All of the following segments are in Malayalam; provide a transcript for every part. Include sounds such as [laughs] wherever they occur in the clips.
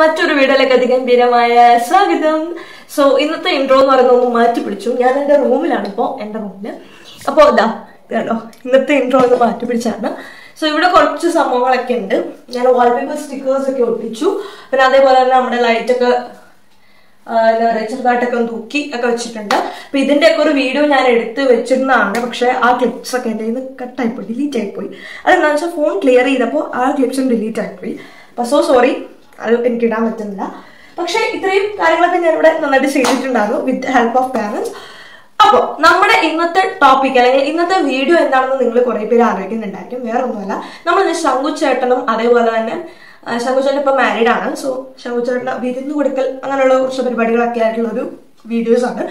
മറ്റൊരു വീഡിയോയിലേക്ക് അതിഗംഭീരമായ സ്വാഗതം. സോ ഇന്നത്തെ ഇൻട്രോ എന്ന് പറയുന്നത് ഒന്ന് മാറ്റി പിടിച്ചു. ഞാൻ എന്റെ റൂമിലാണ് ഇപ്പോ എന്റെ റൂമിൽ അപ്പോ ഇതാ കേട്ടോ ഇന്നത്തെ ഇൻട്രോ ഒന്ന് മാറ്റി പിടിച്ചാണ്. സോ ഇവിടെ കുറച്ച് സംഭവങ്ങളൊക്കെ ഉണ്ട്. ഞാൻ വാൾപേപ്പർ സ്റ്റിക്കേഴ്സ് ഒക്കെ ഒട്ടിച്ചു. പിന്നെ അതേപോലെ തന്നെ നമ്മുടെ ലൈറ്റ് ഒക്കെ ആ, എന്താ പറയുക ചെറുതായിട്ടൊക്കെ ഒന്ന് തൂക്കി ഒക്കെ വെച്ചിട്ടുണ്ട്. അപ്പൊ ഇതിന്റെ ഒക്കെ ഒരു വീഡിയോ ഞാൻ എടുത്ത് വെച്ചിരുന്നതാണ്. പക്ഷെ ആ ക്ലിപ്സ് ഒക്കെ എന്റെ കയ്യിൽ കട്ടായിപ്പോയി ഡിലീറ്റ് ആയിപ്പോയി. അതെന്താണെന്ന് വെച്ചാൽ ഫോൺ ക്ലിയർ ചെയ്തപ്പോൾ ആ ക്ലിപ്സും ഡിലീറ്റ് ആയിപ്പോയി. അപ്പൊ സോ സോറി എനിക്ക് ഇടാൻ പറ്റുന്നില്ല. പക്ഷേ ഇത്രയും കാര്യങ്ങളൊക്കെ ഞാൻ ഇവിടെ നന്നായിട്ട് ചെയ്തിട്ടുണ്ടായിരുന്നു വിത്ത് ഹെൽപ്പ് ഓഫ് പാരന്റ്സ് അപ്പോൾ നമ്മുടെ ഇന്നത്തെ ടോപ്പിക് അല്ലെങ്കിൽ ഇന്നത്തെ വീഡിയോ എന്താണെന്ന് നിങ്ങൾ കുറെ പേര് ആലോചിക്കുന്നുണ്ടായിരിക്കും. വേറെ ഒന്നുമല്ല നമ്മൾ ശങ്കു ചേട്ടനും അതേപോലെ തന്നെ ആ, ശങ്കു ചേട്ടൻ ഇപ്പൊ മാരീഡ് ആണ്. സോ ശങ്കു ചേട്ടന് വിരുന്ന് കൊടുക്കൽ അങ്ങനെയുള്ള കുറച്ച് പരിപാടികളൊക്കെ ആയിട്ടുള്ള ഒരു വീഡിയോസ് ആണ്.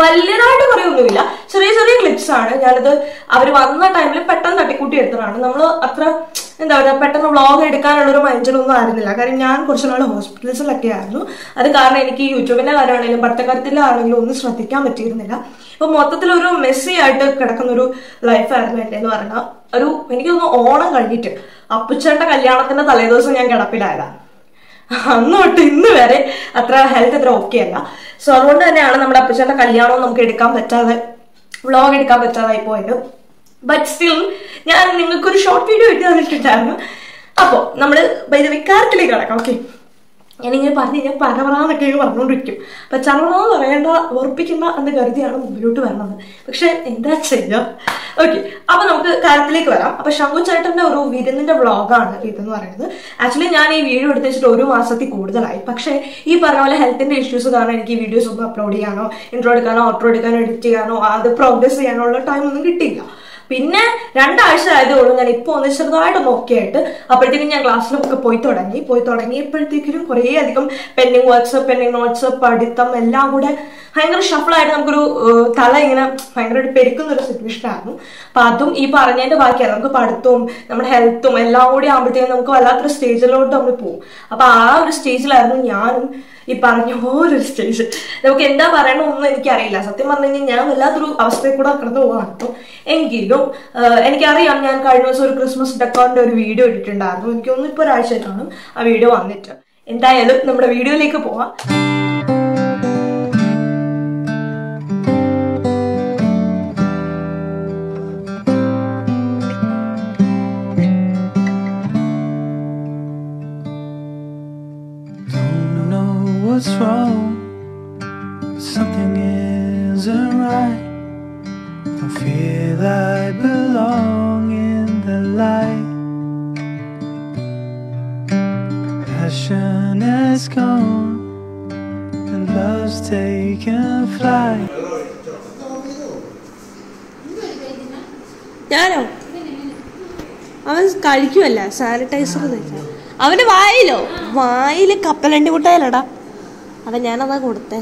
വലിയതായിട്ട് കുറയൊന്നുമില്ല ചെറിയ ചെറിയ ക്ലിപ്സ് ആണ്. ഞാനത് അവർ വന്ന ടൈമിൽ പെട്ടെന്ന് തട്ടിക്കൂട്ടി എടുത്തതാണ്. നമ്മൾ അത്ര എന്താ പറയുക പെട്ടെന്ന് വ്ളോഗ് എടുക്കാനുള്ള ഒരു മൈൻഡിലൊന്നും ആയിരുന്നില്ല. കാരണം ഞാൻ കുറച്ച് നാൾ ഹോസ്പിറ്റൽസിലൊക്കെ ആയിരുന്നു. അത് കാരണം എനിക്ക് യൂട്യൂബിന്റെ കാര്യമാണെങ്കിലും ഭർത്തകാര്യത്തിന്റെ ആണെങ്കിലും ഒന്നും ശ്രദ്ധിക്കാൻ പറ്റിയിരുന്നില്ല. അപ്പോൾ മൊത്തത്തിൽ ഒരു മെസ്സി ആയിട്ട് കിടക്കുന്ന ഒരു ലൈഫായിരുന്നു എന്റെ എന്ന് പറഞ്ഞാൽ ഒരു എനിക്ക് തോന്നുന്നു ഓണം കഴിഞ്ഞിട്ട് അപ്പുച്ചേട്ട കല്യാണത്തിന്റെ തലേദിവസം ഞാൻ കിടപ്പിലായതാണ് അന്ന് തൊട്ട് ഇന്ന് വരെ അത്ര ഹെൽത്ത് അത്ര ഓക്കെ അല്ല. സോ അതുകൊണ്ട് തന്നെയാണ് നമ്മുടെ അപ്പച്ചേട്ട കല്യാണവും നമുക്ക് എടുക്കാൻ പറ്റാതെ വ്ളോഗ് എടുക്കാൻ പറ്റാതായി പോയത്. ബട്ട് സ്റ്റിൽ ഞാൻ നിങ്ങൾക്കൊരു ഷോർട്ട് വീഡിയോ ഇട്ട് തന്നിട്ടുണ്ടായിരുന്നു. അപ്പോൾ നമ്മൾ ബൈ വൈദ്യ വിക്കാരത്തിലേക്ക് കിടക്കാം ഓക്കെ ഞാനിങ്ങനെ പറഞ്ഞു ഞാൻ പറഞ്ഞുകൊണ്ടിരിക്കും അപ്പൊ ചരവറാന്ന് പറയേണ്ട ഉറപ്പിക്കുന്ന എന്ന് കരുതിയാണ് മുമ്പിലോട്ട് വരുന്നത് പക്ഷെ എന്താ ചെയ്യുക ഓക്കെ അപ്പൊ നമുക്ക് കാര്യത്തിലേക്ക് വരാം. അപ്പൊ ശങ്കു ചേട്ടന്റെ ഒരു വിരുന്നിന്റെ വ്ളോഗാണ് ഇതെന്ന് പറയുന്നത്. ആക്ച്വലി ഞാൻ ഈ വീഡിയോ എടുത്ത് വെച്ചിട്ട് ഒരു മാസത്തിൽ കൂടുതലായി. പക്ഷേ ഈ പറഞ്ഞ പോലെ ഹെൽത്തിന്റെ ഇഷ്യൂസ് കാരണം എനിക്ക് വീഡിയോസ് ഒന്നും അപ്ലോഡ് ചെയ്യാനോ ഇൻട്രോ എടുക്കാനോ ഓട്ടോ എടുക്കാനോ എഡിറ്റ് ചെയ്യാനോ അത് പ്രോഗ്രസ് ചെയ്യാനോ ഉള്ള ടൈം ഒന്നും കിട്ടിയില്ല. പിന്നെ രണ്ടാഴ്ച ആയതുള്ളൂ ഞാൻ ഇപ്പൊ ഒന്ന് ചെറുതായിട്ട് നോക്കിയായിട്ട് അപ്പോഴത്തേക്കും ഞാൻ ക്ലാസ്സിലൊക്കെ പോയി തുടങ്ങി. പോയി തുടങ്ങിയപ്പോഴത്തേക്കും കുറേ അധികം പെൻഡിങ് വർക്ക്സ് പെൻഡിങ് നോട്ട്സ് പഠിത്തം എല്ലാം കൂടെ ഭയങ്കര ഷഫിളായിട്ട് നമുക്കൊരു തല ഇങ്ങനെ ഭയങ്കരമായിട്ട് പെരുക്കുന്ന ഒരു സിറ്റുവേഷൻ ആയിരുന്നു. അപ്പൊ അതും ഈ പറഞ്ഞതിന്റെ ബാക്കിയാണ്. നമുക്ക് പഠിത്തവും നമ്മുടെ ഹെൽത്തും എല്ലാം കൂടി ആകുമ്പോഴത്തേക്കും നമുക്ക് വല്ലാത്തൊരു സ്റ്റേജിലോട്ട് നമ്മൾ പോകും. അപ്പൊ ആ ഒരു സ്റ്റേജിലായിരുന്നു ഞാനും ഈ പറഞ്ഞ ഓരോ സ്റ്റേജ് നമുക്ക് എന്താ പറയണമെന്നൊന്നും എനിക്കറിയില്ല. സത്യം പറഞ്ഞു കഴിഞ്ഞാൽ ഞാൻ വല്ലാത്തൊരു അവസ്ഥയിൽ കൂടെ കടന്നു കേട്ടോ എങ്കിലും ആഹ്, എനിക്കറിയാം ഞാൻ കഴിഞ്ഞ ദിവസം ഒരു ക്രിസ്മസ് ഡെക്കോറിന്റെ ഒരു വീഡിയോ ഇട്ടിട്ടുണ്ടായിരുന്നു. എനിക്കൊന്നും ഇപ്പോൾ കാണും ആ വീഡിയോ വന്നിട്ട്. എന്തായാലും നമ്മുടെ വീഡിയോയിലേക്ക് പോവാം. What's wrong, something isn't right. I feel I Passion has gone, and love's taken flight. ഞാനോ? അവൻ കഴിക്കുമല്ല സാനിറ്റൈസർ തയ്ക്കാൻ അവന്റെ വായിലോ? വായിൽ കപ്പലണ്ടി മുട്ടായാലടാ. അപ്പൊ ഞാനതാ കൊടുത്തേ.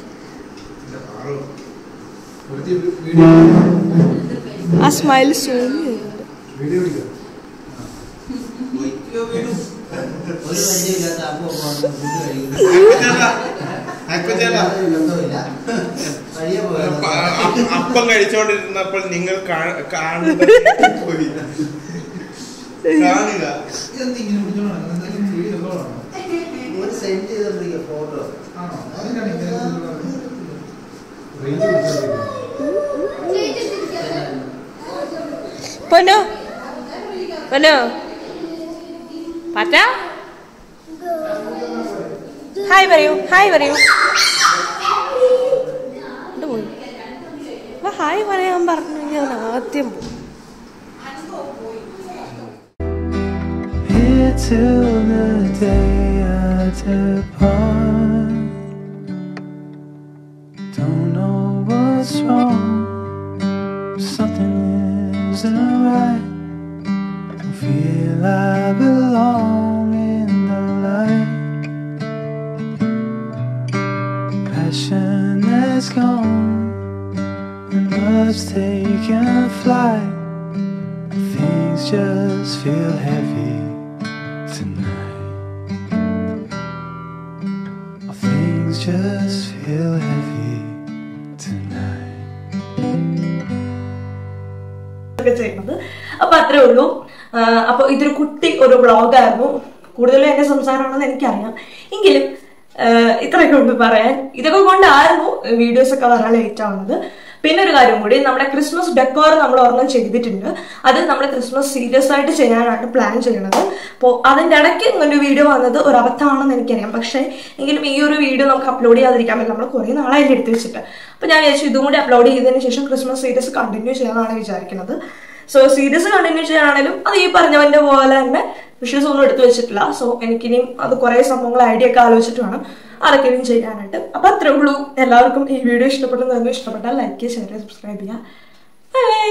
ആ സ്മൈൽ സൂം ഒരു പരിചയമില്ലാത്ത [laughs] അപ്പൊ കഴിച്ചോണ്ടിരുന്നപ്പോൾ നിങ്ങൾ. കാണുക. ഒരു സെൻഡ് ചെയ്തോണ്ടിരിക്കുക ഫോട്ടോ. ആണോ? പൊന്നോ? പൊന്നോ? പറ്റ? ഹായ് പറയൂ ഹായ് പറയൂ പോയി അപ്പൊ ഹായ് പറയാൻ പറഞ്ഞു ഞാൻ ആദ്യം till the day I depart. Don't know what's wrong, something isn't right. I feel I take taken flight. Things just feel heavy tonight. Things just feel heavy tonight. ചെയ്യുന്നത് അപ്പൊ അത്രേ ഉള്ളൂ അപ്പൊ ഇതൊരു കുട്ടി ഒരു വ്ളോഗായിരുന്നു കൂടുതലും എന്റെ സംസാരമാണെന്ന് എനിക്കറിയാം എങ്കിലും ഇത്രയൊക്കെ ഉണ്ട് പറയാൻ ഇതൊക്കെ കൊണ്ടായിരുന്നു വീഡിയോസ് ഒക്കെ വരാൻ ലേറ്റ് ആവുന്നത് പിന്നെ ഒരു കാര്യം കൂടി നമ്മുടെ ക്രിസ്മസ് ഡെക്കോർ നമ്മൾ ഒരെണ്ണം ചെയ്തിട്ടുണ്ട്. അത് നമ്മൾ ക്രിസ്മസ് സീരിയസ് ആയിട്ട് ചെയ്യാനാണ് പ്ലാൻ ചെയ്യുന്നത്. അപ്പോൾ അതിന്റെ ഇടയ്ക്ക് ഇങ്ങനൊരു വീഡിയോ വന്നത് ഒരു അബദ്ധമാണെന്ന് എനിക്കറിയാം. പക്ഷേ എങ്കിലും ഈ ഒരു വീഡിയോ നമുക്ക് അപ്ലോഡ് ചെയ്യാതിരിക്കാൻ പറ്റില്ല. നമ്മൾ കുറേ നാളായിട്ട് എടുത്ത് വെച്ചിട്ട്. അപ്പോൾ ഞാൻ വിചാരിച്ചു ഇതും കൂടി അപ്ലോഡ് ചെയ്തതിന് ശേഷം ക്രിസ്മസ് സീരിയസ് കണ്ടിന്യൂ ചെയ്യാനാണ് വിചാരിക്കുന്നത്. സോ സീരീസ് കണ്ടിന്യൂ ചെയ്യാനാണെങ്കിലും അത് ഈ പറഞ്ഞവന്റെ പോലെ തന്നെ വിഷ്വൽസ് ഒന്നും എടുത്തു വെച്ചിട്ടില്ല. സോ എനിക്കിനിയും അത് കുറേ സംഭവങ്ങൾ ഐഡിയ ഒക്കെ ആലോചിച്ചിട്ട് വേണം അതൊക്കെ ഇനിയും ചെയ്യാനായിട്ട്. അപ്പൊ അത്രേ ഉള്ളൂ. എല്ലാവർക്കും ഈ വീഡിയോ ഇഷ്ടപ്പെട്ടെന്ന് ഇഷ്ടപ്പെട്ടാൽ ലൈക്ക് ചെയ്യുക ഷെയർ സബ്സ്ക്രൈബ് ചെയ്യുക. ബൈ